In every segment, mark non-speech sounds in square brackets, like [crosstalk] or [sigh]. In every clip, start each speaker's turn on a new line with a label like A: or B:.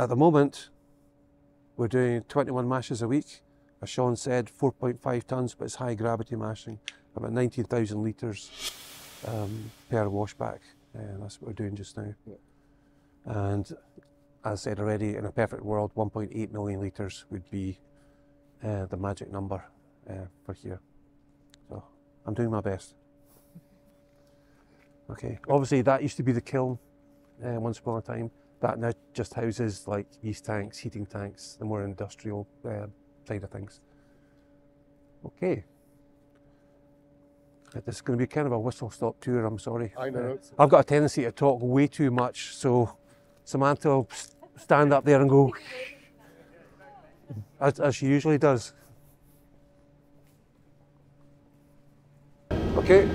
A: at the moment, we're doing 21 mashes a week. As Sean said, 4.5 tonnes, but it's high gravity mashing, about 19,000 litres um, per washback. Uh, that's what we're doing just now.
B: Yeah.
A: And as I said already, in a perfect world, 1.8 million litres would be uh, the magic number uh, for here. So I'm doing my best. Okay, obviously that used to be the kiln uh, once upon a time. That now just houses like yeast tanks, heating tanks, the more industrial uh, side of things. Okay. This is going to be kind of a whistle stop tour, I'm sorry.
B: I know.
A: Uh, I've got a tendency to talk way too much, so Samantha will stand up there and go, as, as she usually does. Okay,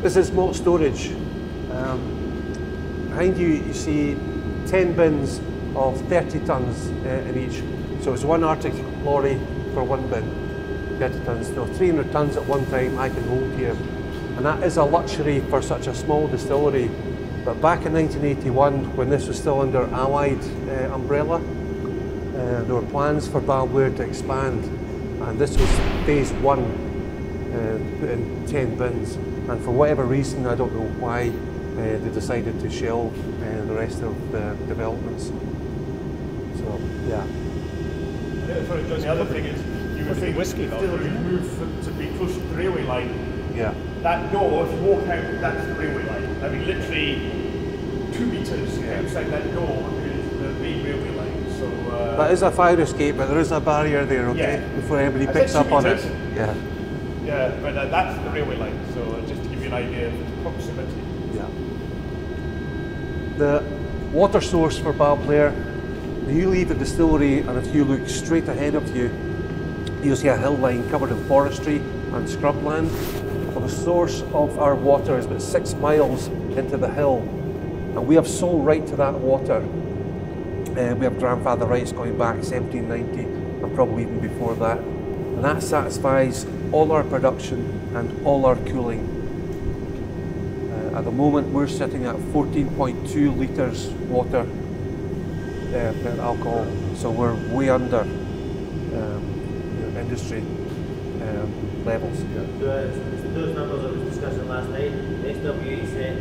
A: this is malt storage. Um, behind you, you see 10 bins of 30 tonnes uh, in each. So it's one Arctic lorry for one bin, 30 tonnes. No, 300 tonnes at one time I can hold here. And that is a luxury for such a small distillery. But back in 1981, when this was still under Allied uh, umbrella, uh, there were plans for Balblair to expand, and this was phase one, uh, put in 10 bins. And for whatever reason, I don't know why, uh, they decided to shelve uh, the rest of the developments. So, yeah.
C: Sorry, the other thing is, you were saying
D: whiskey,
C: still
D: isn't
C: move to be close to the railway line.
A: Yeah.
C: That door, if you walk out, that's the railway line. I mean, literally two metres
A: Yeah.
C: outside that door is the main railway line. So uh,
A: That is a fire escape, but there is a barrier there, okay?
C: Yeah.
A: Before anybody picks up
C: two
A: on it.
C: metres.
A: Yeah.
C: yeah, but uh, that's the railway line. So uh, just to give you an idea of its proximity.
A: Yeah. The water source for Balblair, when you leave the distillery and if you look straight ahead of you, you'll see a hill line covered in forestry and scrubland. Well, the source of our water is about six miles into the hill, and we have sole right to that water. Uh, we have grandfather rights going back 1790 and probably even before that. And that satisfies all our production and all our cooling. At the moment, we're sitting at 14.2 litres water uh, per alcohol, so we're way under um, industry um, levels.
E: So, uh, those numbers I was discussing last night, SWA said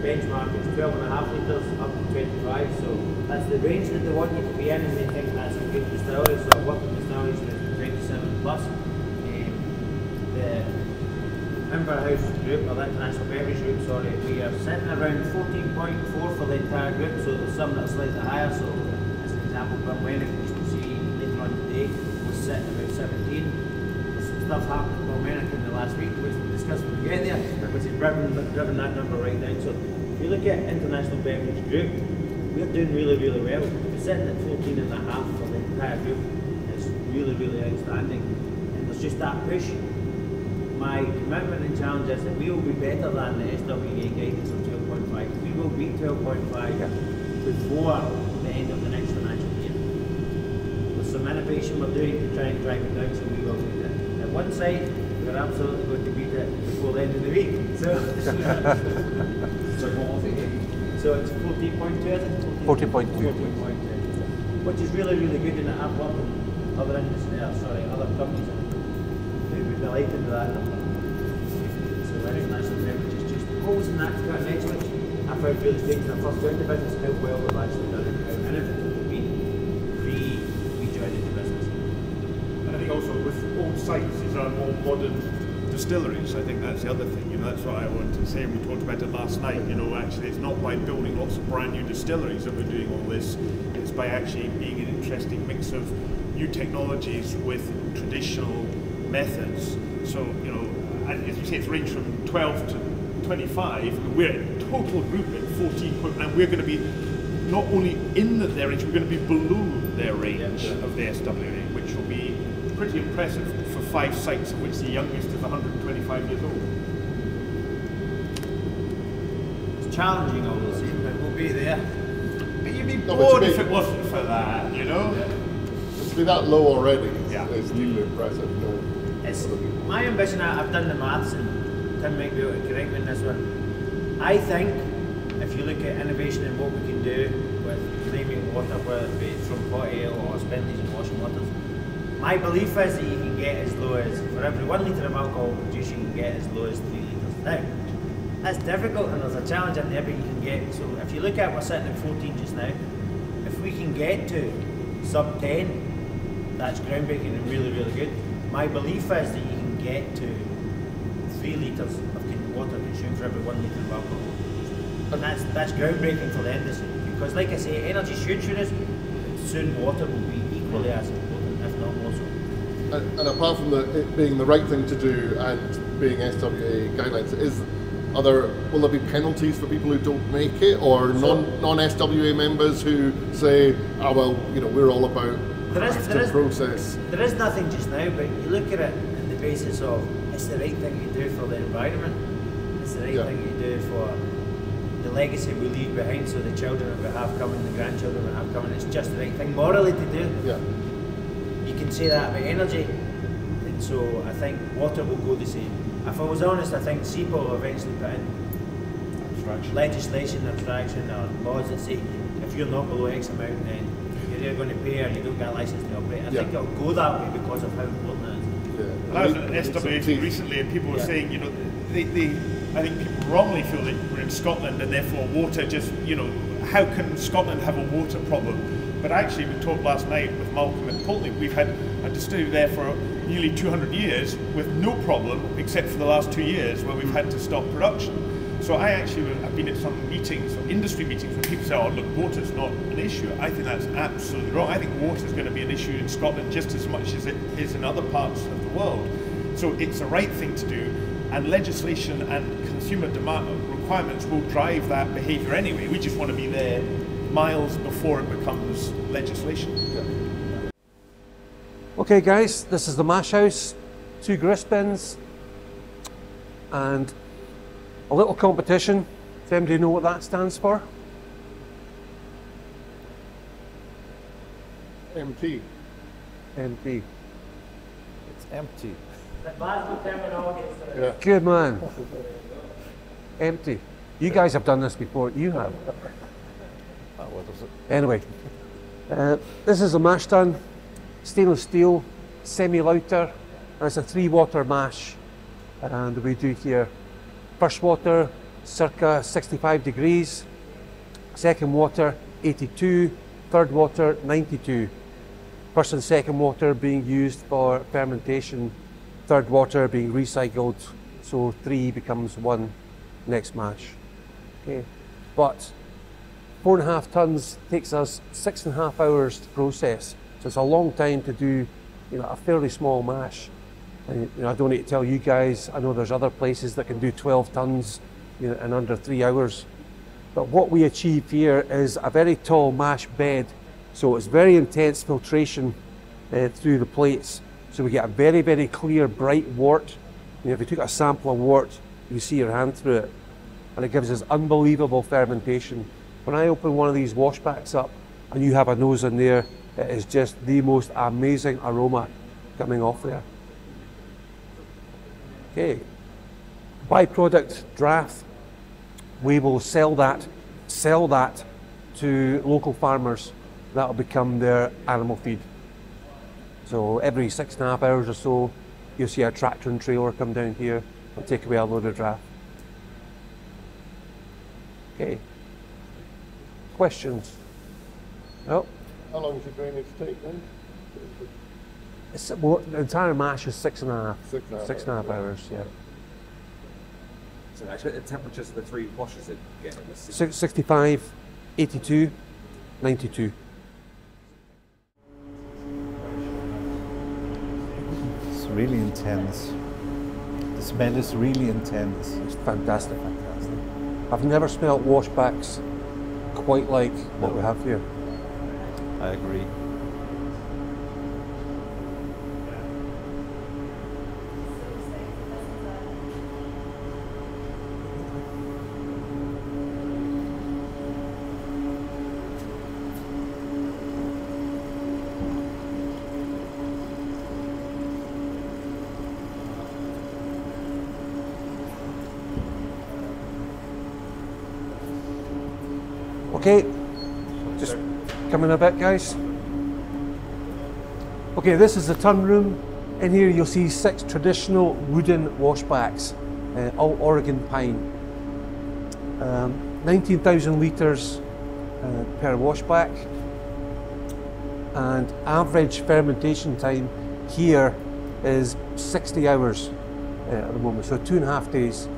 E: benchmark is 12 and a half litres up to 25, so that's the range that they want you to be in, and they think that's a good distillery, so working distilleries with 27 plus. Um, the Inver House group, or International Beverage Group, sorry, we are sitting around 14.4 for the entire group, so there's some that are slightly higher, so as an example, Glenwenick, which we'll see later on today, was sitting about 17 some stuff happened in Balmenach in the last week, which we discussed when we get there, which has driven, driven that number right down. So if you look at International Beverage Group, we're doing really, really well. We're sitting at 14 and a half for the entire group. It's really, really outstanding. And there's just that push. My commitment and challenge is that we will be better than the SWA guidance of 12.5. We will beat 12.5 before the end of the next financial year with some innovation we're doing to try and drive it down so we will beat it. At one side, we're absolutely going to beat it before the end of the week. So, [laughs]
B: So what was it?
E: so it's 14.2, I think?
A: 14.2.
E: 14.2. Which is really, really good and I've worked with other industries, uh, sorry, other companies who would delighted with that number. So just always an act of excellence. I found really taking the first round of business how well we've actually done it, how innovative we've been pre we joined into business.
C: And I think also with old sites, these are more modern distilleries. I think that's the other thing. You know, that's what I wanted to say. We talked about it last night. You know, actually, it's not by building lots of brand new distilleries that we're doing all this. It's by actually being an interesting mix of new technologies with traditional methods. So, you know, as you say, it's ranged from 12 to 25. We're a total group at 14, point- and we're going to be not only in the, their range, we're going to be below their range of the SWA, which will be pretty impressive for five sites, of which the youngest is 125 years old.
E: It's challenging obviously, but we'll be there.
C: But you'd be
B: No,
C: bored
B: to
C: if it wasn't for that, you know?
B: To be that low already is,
C: Yeah.
B: is deeply impressive. No,
E: It's my ambition. I- I've done the maths, and Tim might be able to correct me on this one. I think if you look at innovation and what we can do with claiming water, whether it be from pot ale or spent lees and washing waters. My belief is that you can get as low as, for every one litre of alcohol produced, you can get as low as three litres. Now, that's difficult and there's a challenge in there, but you can get, so if you look at, we're sitting at 14 just now, if we can get to sub 10, that's groundbreaking and really, really good. My belief is that you can get to three litres of water consumed for every one litre of alcohol. And that's, that's groundbreaking for the industry, because like I say, energy shoot us, soon water will be equally as important, if not more so.
B: And, and apart from the, it being the right thing to do and being SWA guidelines, is are there will there be penalties for people who don't make it, or non non SWA members who say, "Oh well, you know, we're all about
E: There is-
B: active
E: there is-
B: process."
E: There is nothing just now, but you look at it on the basis of it's the right thing you do for the environment. It's the right
B: Yeah.
E: thing you do for the legacy we leave behind, so the children that we have coming, the grandchildren we have coming. It's just the right thing morally to do.
B: Yeah,
E: You can say that about energy, and so I think water will go the same. If I was honest, I think SEPA will eventually put in legislation, abstraction, or laws that say if you're not below X amount, then you're going to pay or you don't get a license to operate. I
B: Yeah.
E: think it'll go that way because of how important it is.
B: yeah.
C: I was
B: We-
C: at
B: we need
C: SWA recently, and people were
E: Yeah.
C: saying, you know, they, they, I think people wrongly feel that we're in Scotland and therefore water just, you know, how can Scotland have a water problem? But actually, we talked last night with Malcolm and Pulteney, we've had a distillery there for nearly 200 years with no problem, except for the last two years where we've hmm. had to stop production. So I actually have been at some meetings, some industry meetings, where people say, "Oh, look, water's not an issue." I think that's absolutely wrong. I think water's going to be an issue in Scotland just as much as it is in other parts of the world. So it's the right thing to do, and legislation and consumer demand requirements will drive that behaviour anyway. We just want to be there miles before it becomes legislation.
A: Okay, guys, this is the mash house, two grist bins, and a little competition. Does anybody know what that stands for?
B: MT.
A: MP.
D: It's empty.
E: The Glasgow terminology is the
B: Yeah.
A: Good man. [laughs] Empty. You guys have done this before. You have.
D: What was it?
A: Anyway, uh, this is a mash tun, stainless steel, semi-lauter, it's a three water mash. And we do here first water circa 65 degrees, second water 82, third water 92. First and second water being used for fermentation, third water being recycled, so three becomes one next mash. Okay, but four and a half tons takes us six and a half hours to process. So it's a long time to do, you know, a fairly small mash. And you know, I don't need to tell you guys. I know there's other places that can do 12 tons you know, in under three hours. But what we achieve here is a very tall mash bed. So it's very intense filtration uh, through the plates. So we get a very, very clear, bright wort. You know, if you took a sample of wort, you see your hand through it. And it gives us unbelievable fermentation. When I open one of these washbacks up and you have a nose in there, it is just the most amazing aroma coming off there. Okay, byproduct draff. We will sell that, sell that to local farmers. That will become their animal feed. So every six and a half hours or so, you'll see a tractor and trailer come down here and take away a load of draff. Okay. Questions? No.
B: How long does the drainage take then?
A: It's, well, the entire mash is six and a half.
B: Six and a half
A: Six and a half hours, yeah.
F: So actually, the temperatures of the three washes it get in
A: 65, 82, 92.
D: It's really intense. The smell is really intense.
A: It's fantastic. Fantastic. I've never smelt washbacks quite like what we have here.
D: I agree.
A: Okay, just in a bit, guys. Okay, this is the tun room. In here, you'll see six traditional wooden washbacks, uh, all Oregon pine. Um, 19,000 litres uh, per washback, and average fermentation time here is 60 hours uh, at the moment, so two and a half days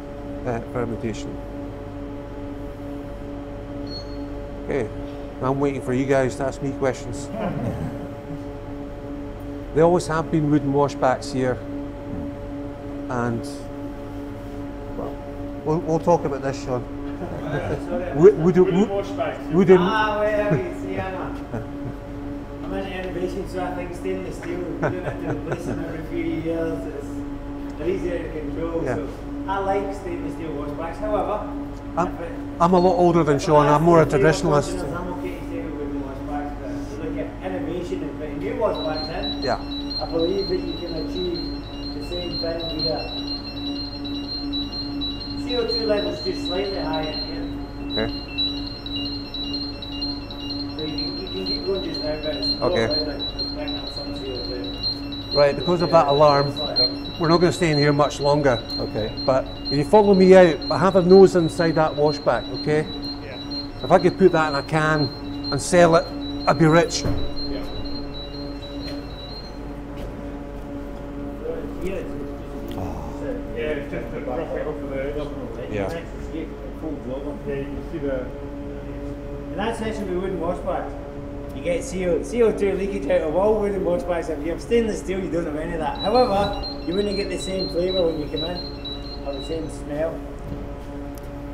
A: uh, fermentation. I'm waiting for you guys to ask me questions. There always have been wooden washbacks here, and well, we'll, we'll talk about this, Sean. Wo- [laughs] Wood, wood, wooden,
E: Ah, well, you see, I'm, a, I'm into innovation, so I think stainless steel, we don't have to replace them every few years. It's easier to control.
A: Yeah.
E: So I like stainless steel washbacks. However,
A: I'm,
E: it-
A: I'm a lot older than Sean. I'm more a traditionalist.
E: I'm okay to stay with wooden washbacks, but if you look at innovation and putting new washbacks
A: Yeah.
E: I believe that you can achieve the same thing here. CO2 levels just slightly higher here.
A: Okay.
E: So you can, you can keep going just now, but it's
A: Okay.
E: okay. like, it's picking up some CO2.
A: Right, because of that alarm, we're not going to stay in here much longer.
D: Okay.
A: But if you follow me out, I have a nose inside that washback, okay?
C: Yeah.
A: If I could put that in a can and sell it, I'd be rich.
E: With you get CO, CO2 leakage out of all wooden washbacks. If you have stainless steel, you don't have any of that. However, you wouldn't get the same flavour when you come in, or the same smell.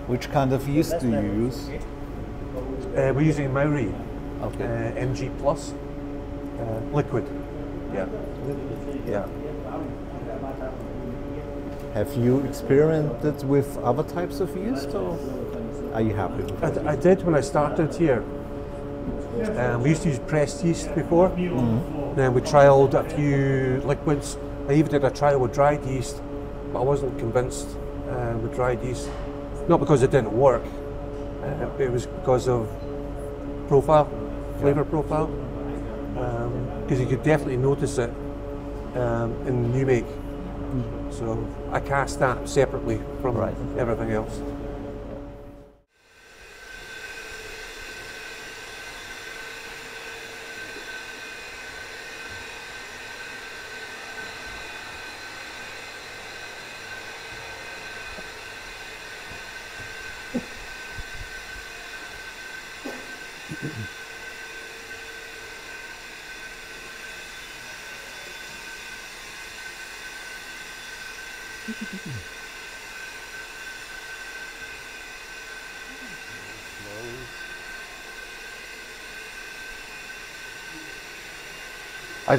D: Which kind of yeast
E: That's
D: do you use?
E: okay.
A: Uh, we're using Mauri uh,
D: Okay.
A: MG Plus uh, liquid. Yeah. Yeah.
D: Have you experimented with other types of yeast or are you happy with
A: I. I did when I started here. Um, we used to use pressed yeast before. Then we trialled a few liquids. I even did a trial with dried yeast, but I wasn't convinced uh, with dried yeast. Not because it didn't work, uh, it was because of profile, flavour profile. Because you could definitely notice it um, in the new make. So I cast that separately from
D: Right.
A: everything else.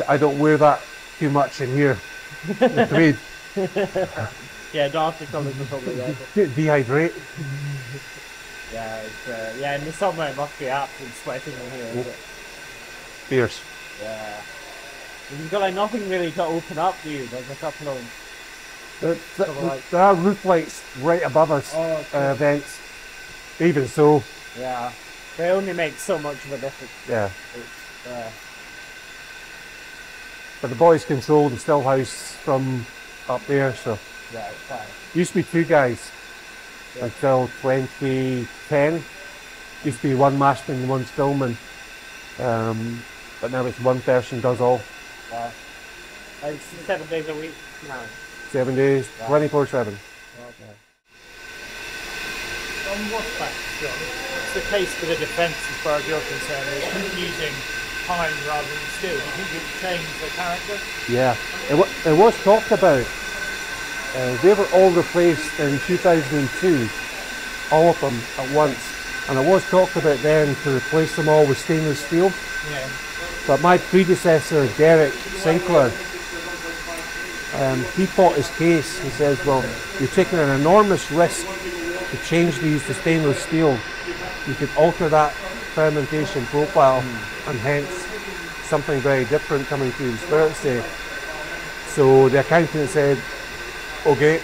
A: I, I don't wear that too much in here. [laughs] the tweed.
G: Yeah, darker colours [laughs] are probably better.
A: De- dehydrate.
G: Yeah, it's, uh, yeah, in the summer it must be absolutely sweating in here. isn't it?
A: Fierce.
G: Yeah. You've got like nothing really to open up, do you? There's a couple of
A: There, there-
G: Couple of lights.
A: there are roof lights right above us,
G: Oh,
A: uh, vents. Even so,
G: yeah. They only make so much of a difference.
A: yeah.
G: It's, uh,
A: But the boys control the still house from up there, so
G: yeah, fine.
A: used to be two guys until 2010. Used to be one mastering and one stillman. Um, but now it's one person does all.
G: Uh, it's seven days a week now.
A: Seven days, 24 7.
G: On what John? What's the case for the defence as far as you're concerned? Is keep using pine rather than steel? Do you think it would change the character?
A: Yeah, it, it was talked about. Uh, they were all replaced in 2002, all of them at once. And it was talked about then to replace them all with stainless steel.
G: Yeah.
A: But my predecessor, Derek Sinclair, um, he fought his case. He says, well, you're taking an enormous risk to change these to stainless steel. You could alter that fermentation profile hmm. and hence something very different coming through the spirit say. So the accountant said, okay,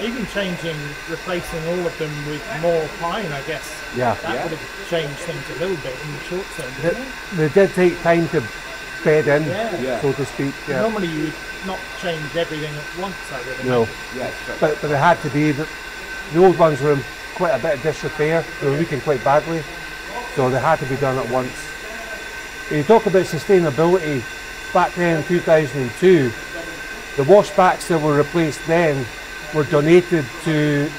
G: Even changing, replacing all of them with more pine, I guess.
A: Yeah.
G: That
F: Yeah.
G: would have changed things a little bit in the short term.
A: They,
G: wouldn't it?
A: they did take time to bed in,
G: Yeah.
F: Yeah.
A: so to speak. Yeah.
G: Normally you would not change everything at once, I would imagine.
A: No,
F: Yeah, sure.
A: but but it had to be that the old ones were in quite a bit of disrepair. They were leaking quite badly, so they had to be done at once. When you talk about sustainability, back then in 2002, the washbacks that were replaced then were donated to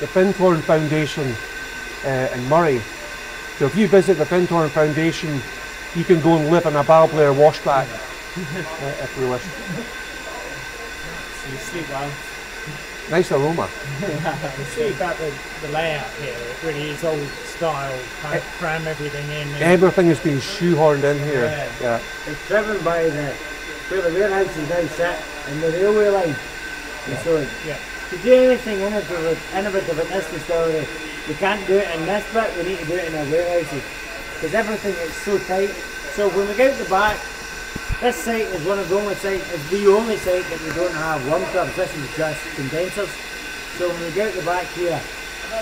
A: the Findhorn Foundation uh, in Moray. So if you visit the Findhorn Foundation, you can go and live in a Balblair washback [laughs] uh, if you wish.
G: So you see, well,
A: Nice aroma.
G: you [laughs] see about the, the layout here. It really is old style, kind of eh. cram everything in.
A: Everything has been shoehorned in here.
G: Yeah.
A: Yeah.
E: It's driven by the where the warehouse is now set and the railway line. And so
G: yeah.
E: to do anything innovative, innovative at this distillery, we can't do it in this bit, we need to do it in our warehouses. Because everything is so tight. So when we go out the back, this site is one of the only sites, it's the only site that we don't have one curves. This is just condensers. So when we get out the back here,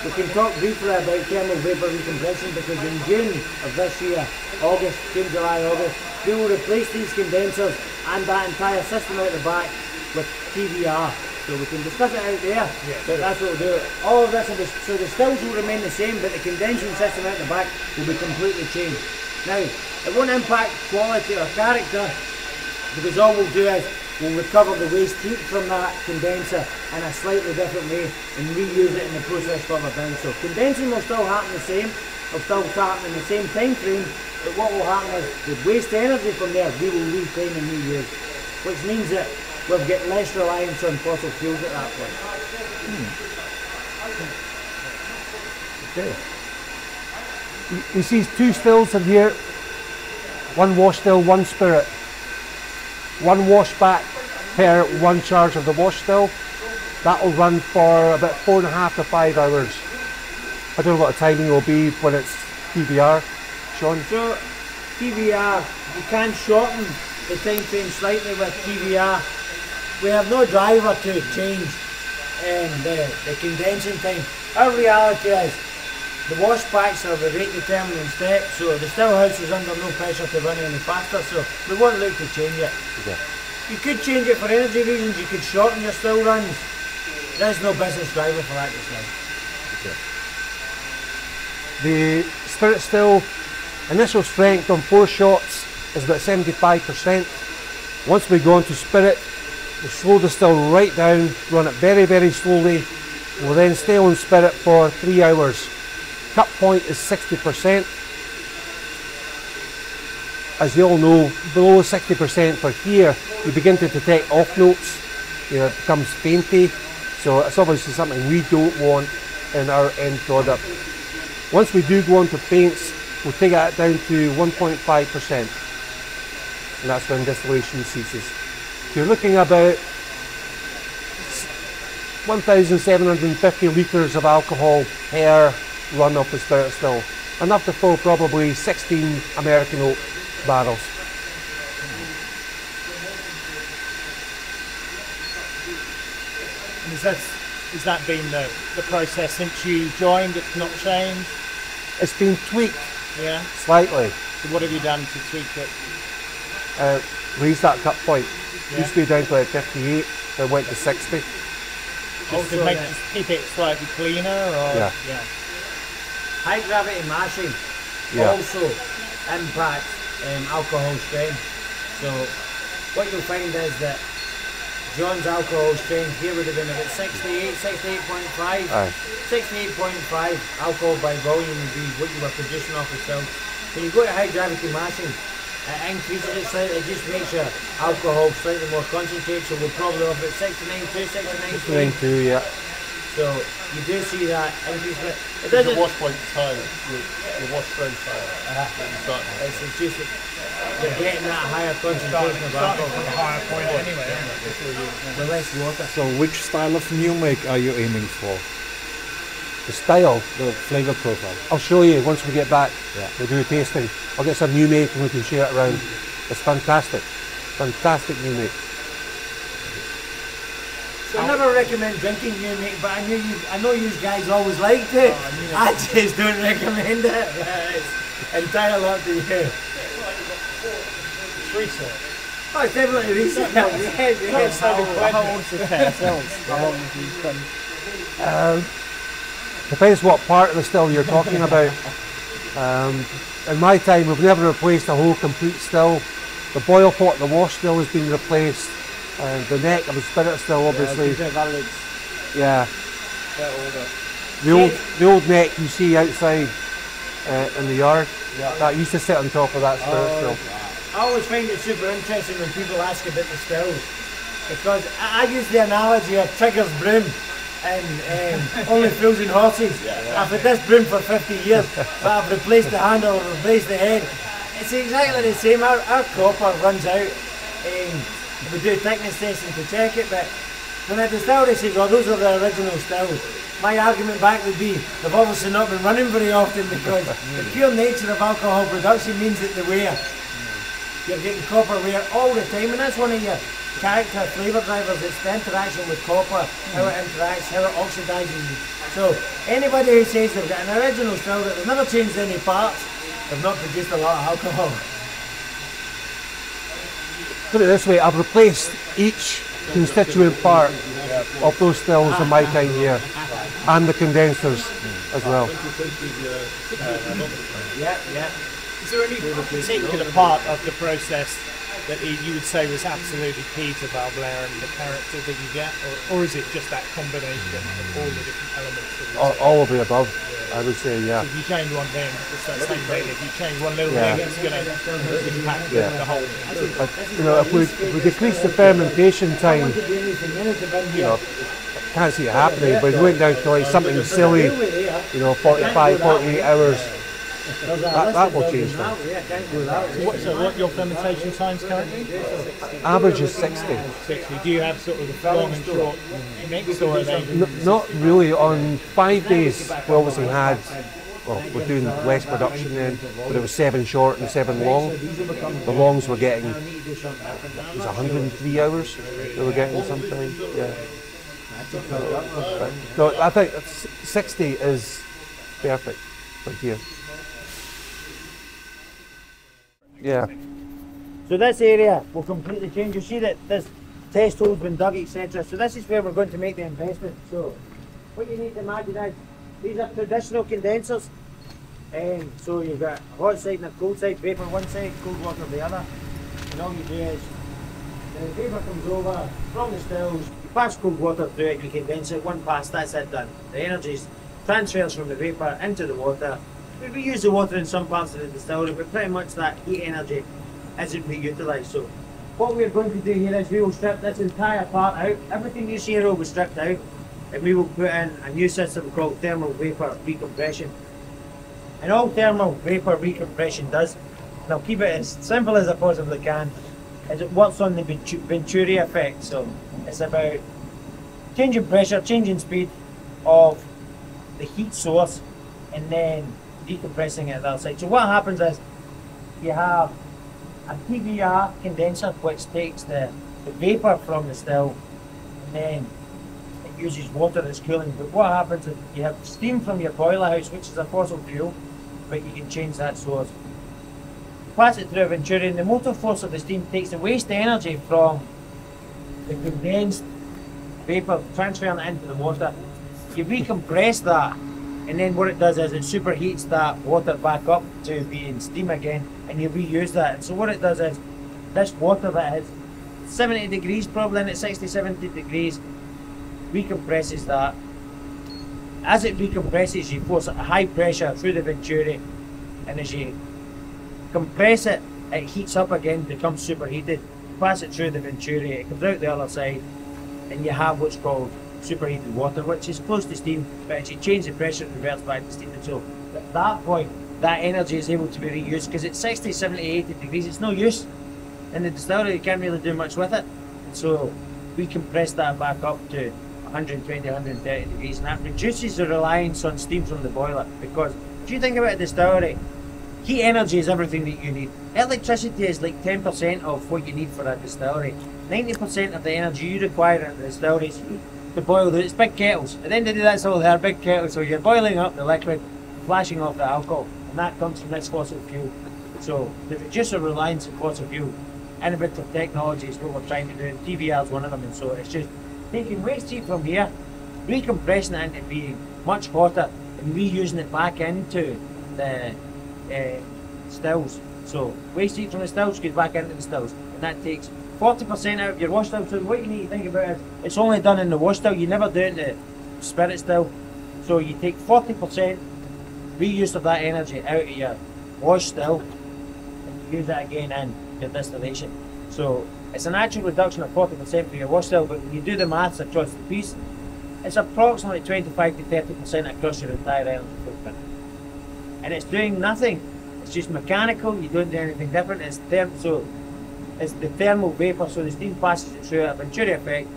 E: we can talk briefly about thermal vapor recompression because in June of this year, August, June, July, August, we will replace these condensers and that entire system out the back with TVR. So we can discuss it out there, but that's what we'll do. All of this, so the stills will remain the same, but the condensing system out the back will be completely changed. Now, it won't impact quality or character, because all we'll do is we'll recover the waste heat from that condenser in a slightly different way and reuse it in the process further down. So condensing will still happen the same, will still happen in the same time frame, but what will happen is the waste energy from there we will reclaim and reuse, which means that we'll get less reliance on fossil fuels at that point.
A: Hmm. Hmm. Okay. You, see two stills in here. One wash still, one spirit. One wash back per one charge of the wash still. That will run for about four and a half to five hours. I don't know what the timing will be when it's TVR. Sean?
E: So TVR, you can shorten the time frame slightly with TVR. We have no driver to change um, the, the condensing time. Our reality is the washbacks are the rate determining step, so the still house is under no pressure to run any faster, so we won't look to change it.
A: Okay.
E: You could change it for energy reasons, you could shorten your still runs. There's no business driver for that just now.
A: The spirit still initial strength on foreshots is about 75%. Once we go into spirit, we slow the still right down, run it very, very slowly. We'll then stay on spirit for three hours. Cut point is 60%. As you all know, below 60% for here, you begin to detect off notes. You know, it becomes feinty. So it's obviously something we don't want in our end product. Once we do go on to feints, we'll take that down to 1.5%. And that's when distillation ceases. You're looking about 1,750 litres of alcohol per run of the spirit still. Enough to fill probably 16 American oak barrels.
G: And has that, has that been the, the process since you joined? It's not changed?
A: It's been tweaked
G: Yeah?
A: slightly.
G: So what have you done to tweak it?
A: Uh, raised that cut point.
G: Yeah.
A: Used to be down to like 58, then went to 60.
G: Just
E: Also
G: to make, just keep it slightly cleaner or?
A: Yeah.
G: yeah.
E: High gravity mashing
A: Yeah.
E: also impacts um, alcohol strength. So what you'll find is that John's alcohol strength here would have been about 68, 68.5.
A: Aye.
E: 68.5 alcohol by volume would be what you were producing off the still. When you go to high gravity mashing, it increases it slightly, it just makes your alcohol slightly more concentrated, so we're probably off at 69.2, 69.3.
A: 92, yeah.
E: So you do see that increase, but it doesn't.
B: the wash point is high, your, your wash strength higher. When you start.
E: It's, uh-huh. it's just that you're getting that higher concentration of
G: Starting from a
E: alcohol,
G: higher point anyway, aren't
E: the less water.
D: So which style of new make are you aiming for?
A: The style,
D: The flavor profile.
A: I'll show you once we get back.
D: Yeah.
A: We'll do a tasting. I'll get some new make and we can share it around. It's fantastic. Fantastic new make.
E: I never recommend drinking you, mate, but I knew you. I know you guys always liked it. I, just don't recommend it. [laughs] It's entirely up to you.
G: It's research.
E: Oh, it's definitely research. yes, yes.
G: How old's the test? How long have you spent?
A: Um, depends what part of the still you're talking about. Um, in my time, we've never replaced a whole complete still. The boil pot, the wash still has been replaced. And the neck of the spirit still, obviously. Yeah. The old, the old neck you see outside uh, in the yard, that used to sit on top of that spirit still.
E: I always find it super interesting when people ask about the stills because I, I use the analogy of Trigger's broom and um, [laughs] Only Fools and Horses. I've had this broom for 50 years, but I've replaced the handle, replaced the head. It's exactly the same. Our, our copper runs out. Um, we do thickness testing to check it, but when I a distillery says, well, those are the original stills, my argument back would be they've obviously not been running very often because [laughs] the pure nature of alcohol production means that the wear you're getting copper wear all the time, and that's one of your character flavour drivers. It's the interaction with copper, how it interacts, how it oxidises. So anybody who says they've got an original still that they've never changed any parts, they've not produced a lot of alcohol.
A: Put it this way, I've replaced each constituent part of those stills in my time here, and the condensers as well.
E: Yeah, yeah.
G: Is there any particular part of the process that you you would say was absolutely key to Balblair and the character that you get, or, or is it just that combination of all the different elements? That you
A: All, all of the above, I would say, yeah.
G: If you change one thing, it's that same thing. If you change one little
A: Yeah.
G: thing, it's going to impact
A: Yeah.
G: the whole.
A: But, you know, if we, if we decrease the fermentation time,
E: To do anything in it to bring
A: you
E: here.
A: know, can't see it happening, but it went down to like something silly, you know, 45, 48 hours. That- that will change
E: That way, I can't go that way.
G: What, so what your fermentation times currently?
A: Average is 60.
G: 60. Do you have sort of the long and short mix, or are they?
A: N- not really on five days. We obviously had, well, we're doing less production then, but it was seven short and seven long. The longs were getting, it was 103 hours they were getting sometimes, yeah. But, no, I think 60 is perfect for here. Yeah.
E: So this area will completely change. You see that this test hole's been dug, etc. So this is where we're going to make the investment. So what you need to imagine is these are traditional condensers. Um, so you've got a hot side and a cold side, vapour one side, cold water the other. And all you do is the vapour comes over from the stills, you pass cold water through it, you condense it, one pass, that's it done. The energy transfers from the vapour into the water. We- use the water in some parts of the distillery, but pretty much that heat energy isn't reutilised. So what we're going to do here is we will strip this entire part out. Everything you see here will be stripped out and we will put in a new system called thermal vapour recompression. And all thermal vapour recompression does, and I'll keep it as simple as I possibly can, is it works on the Venturi effect. So it's about changing pressure, changing speed of the heat source, and then decompressing it at other. So what happens is you have a TVR condenser which takes the, the vapour from the still and then it uses water as cooling. But what happens is you have steam from your boiler house, which is a fossil fuel, but you can change that source. Pass it through a Venturi, and the motor force of the steam takes the waste energy from the condensed vapour, transferring it into the water. You recompress that, and then what it does is it superheats that water back up to being steam again, and you reuse that. And so what it does is this water that is 70 degrees, probably in at 60, 70 degrees, recompresses that. As it recompresses, you force high pressure through the venturi, and as you compress it, it heats up again, becomes superheated. Pass it through the venturi, it comes out the other side, and you have what's called superheated water, which is close to steam, but as you change the pressure, it reverts back to steam. And so at that point, that energy is able to be reused because it's 60, 70, 80 degrees, it's no use. In the distillery, you can't really do much with it. So we compress that back up to 120, 130 degrees, and that reduces the reliance on steam from the boiler. Because if you think about a distillery, heat energy is everything that you need. Electricity is like 10% of what you need for a distillery. 90% of the energy you require in the distillery is heat to boil it's big kettles. At the end of the day, that's all they are, big kettles. So you're boiling up the liquid, flashing off the alcohol, and that comes from this fossil fuel. So to reduce our reliance on fossil fuel, innovative technology is what we're trying to do, and TVR is one of them. And so it's just taking waste heat from here, recompressing it into being much hotter, and reusing it back into the uh, stills. So waste heat from the stills goes back into the stills, and that takes 40% out of your wash still. So what you need to think about is it's only done in the wash still. You never do it in the spirit still. So you take 40% reuse of that energy out of your wash still, and you use that again in your distillation. So it's an actual reduction of 40% for your wash still, but when you do the maths across the piece, it's approximately 25 to 30% across your entire energy footprint. And it's doing nothing. It's just mechanical. You don't do anything different. It's therm- so it's the thermal vapor. So the steam passes through a Venturi effect,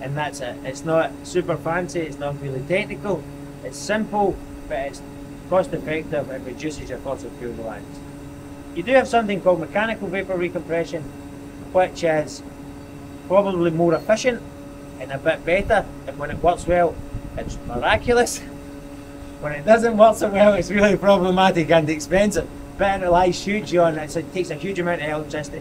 E: and that's it. It's not super fancy. It's not really technical. It's simple, but it's cost effective and reduces your cost of fuel reliance. You do have something called mechanical vapor recompression, which is probably more efficient and a bit better. And when it works well, it's miraculous. [laughs] When it doesn't work so well, it's really problematic and expensive. But it relies hugely on it, so it takes a huge amount of electricity.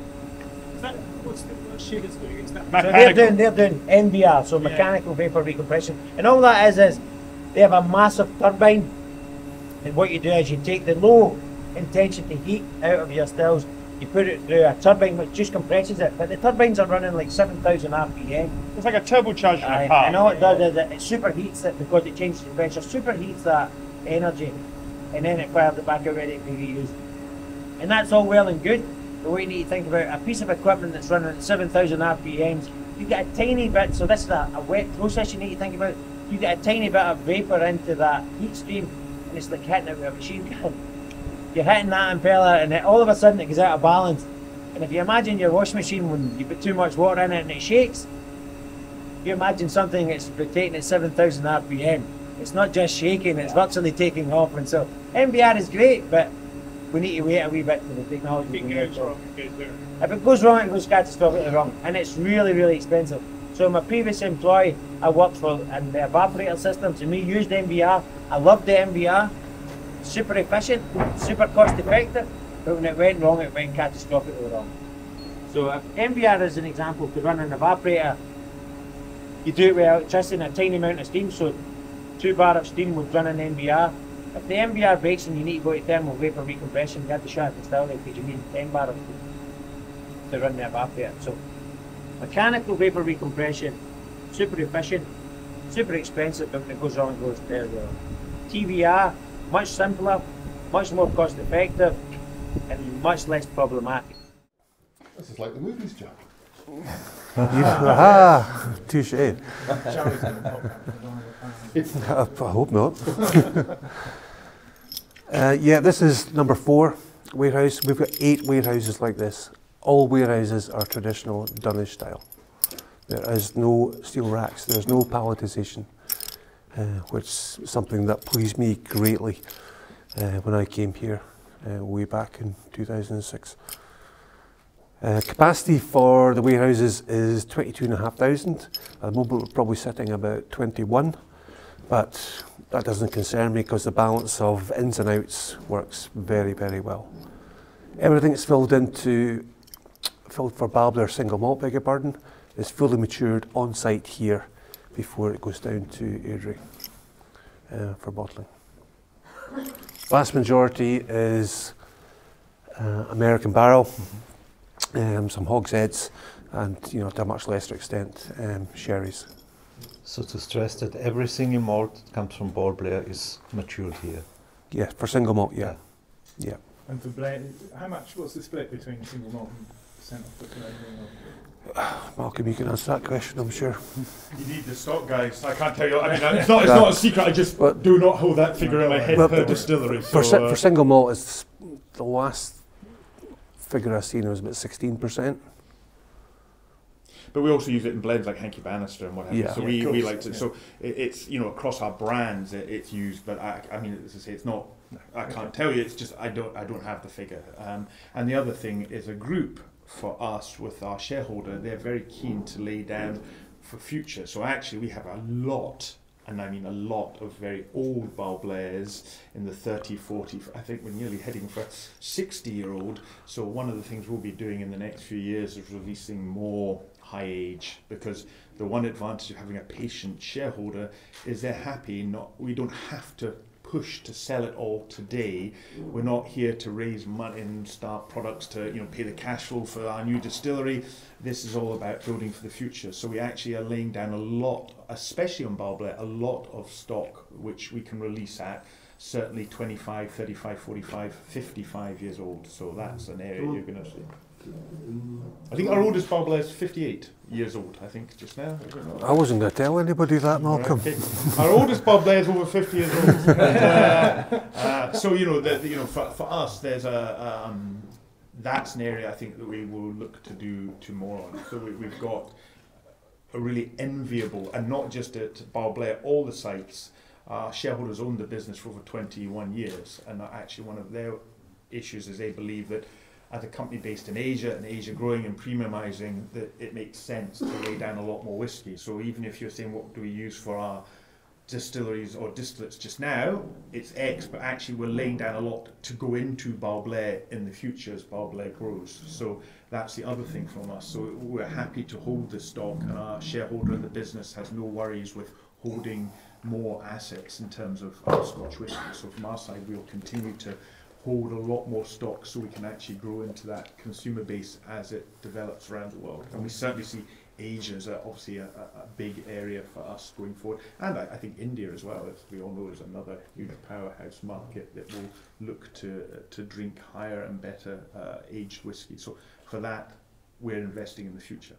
G: Is that, what's the what Sugar's doing? Is that
E: So they're doing they're doing MVR, so
G: Yeah.
E: mechanical vapor recompression, and all that is is they have a massive turbine, and what you do is you take the low intensity heat out of your stills, you put it through a turbine which just compresses it, but the turbines are running like seven thousand RPM.
C: It's like a turbocharger in a
E: Aye,
C: car.
E: and all it does is it, it superheats it because it changes the pressure, superheats that energy, and then it fires it back out ready to be reused. And that's all well and good, but way you need to think about a piece of equipment that's running at 7,000 RPMs, you get a tiny bit, so this is a, a wet process you need to think about, you get a tiny bit of vapour into that heat stream, and it's like hitting it with a machine gun. [laughs] You're hitting that impeller, and then all of a sudden it goes out of balance. And if you imagine your washing machine when you put too much water in it and it shakes, you imagine something that's rotating at 7,000 RPM. It's not just shaking, it's virtually taking off. And so MVR is great, but we need to wait a wee bit for the technology.
G: It
E: to
G: goes wrong, it goes.
E: If it goes wrong, it goes catastrophically wrong. And it's really, really expensive. So my previous employee, I worked for in the evaporator systems, and we used MVR. I loved the MVR. Super efficient, super cost effective, but when it went wrong, it went catastrophically wrong. So if MVR is an example to run an evaporator, you do it with electricity and a tiny amount of steam, so two bar of steam would run an MVR. If the MVR breaks and you need to go to thermal vapor recompression, you have to shut the distillery because you need 10 barrels of steam to run the evaporator. So mechanical vapor recompression, super efficient, super expensive, but when it goes wrong, it goes terribly wrong. TVR, much simpler, much more cost effective, and much less problematic.
B: This is like the movies, Jack. [laughs]
A: ah, touche. [laughs] [laughs] I hope not. [laughs] uh, yeah, this is number four warehouse. We've got eight warehouses like this. All warehouses are traditional dunnage style. There is no steel racks. There's no palletisation, uh, which is something that pleased me greatly uh, when I came here uh, way back in 2006. Uh, capacity for the warehouses is 22,500. At the moment, we're probably sitting about 21, but that doesn't concern me because the balance of ins and outs works very, very well. Everything's filled into, filled for Balblair single malt, beg your pardon, is fully matured on site here before it goes down to Airdrie uh, for bottling. Vast majority is uh, American barrel, um, some hogsheads, and you know to a much lesser extent um, sherries.
D: So to stress that every single malt that comes from Balblair is matured here.
A: Yeah, for single malt, yeah, yeah.
G: And for blend, how much? What's the split between single malt and percent of the blending? [sighs]
A: Malcolm, you can answer that question, I'm sure.
C: You need the stock, guys. I can't tell you. I mean, it's not. It's not a secret. I just
A: But-
C: do not hold that figure in my head
A: Well,
C: per distillery.
A: For,
C: So,
A: si-
C: uh,
A: for single malt, it's the last figure I've seen was about sixteen percent.
C: But we also use it in blends like Hankey Bannister and what have you.
A: Yeah.
C: So
G: Yeah,
C: we, we like to.
G: yeah.
C: So it, it's you know across our brands it, it's used, but I, I mean as I say, it's not I can't tell you. It's just I don't I don't have the figure. Um, and the other thing is a group for us with our shareholder. They're very keen to lay down for future. So actually, we have a lot. And I mean a lot of very old Balblairs in the 30, 40, I think we're nearly heading for 60 year old. So one of the things we'll be doing in the next few years is releasing more high age because the one advantage of having a patient shareholder is they're happy not we don't have to push to sell it all today. We're not here to raise money and start products to you know pay the cash flow for our new distillery. This is all about building for the future. So we actually are laying down a lot especially on Balblair a lot of stock which we can release at certainly 25 35 45 55 years old. So that's an area mm. you're going to see I think our oldest Balblair is 58 years old, I think, just now. I.
A: I wasn't going to tell anybody that, Malcolm.
C: Okay. Our oldest Balblair is over 50 years old. [laughs] uh, uh, so, you know, the, you know for, for us, there's a, um, that's an area I think that we will look to do to more on. So we, we've got a really enviable, and not just at Balblair, all the sites, our shareholders owned the business for over 21 years, and actually one of their issues is they believe that as a company based in Asia and Asia growing and premiumizing, that it makes sense to lay down a lot more whiskey. So even if you're saying what do we use for our distilleries or distillates just now, it's X, but actually we're laying down a lot to go into Balblair in the future as Balblair grows. So that's the other thing from us. So we're happy to hold the stock, and our shareholder in the business has no worries with holding more assets in terms of our Scotch whisky. So from our side, we'll continue to hold a lot more stock so we can actually grow into that consumer base as it develops around the world. And we certainly see Asia as obviously a, a, big area for us going forward. And I, I think India as well, as we all know, is another huge powerhouse market that will look to, to drink higher and better uh, aged whiskey. So for that, we're investing in the future.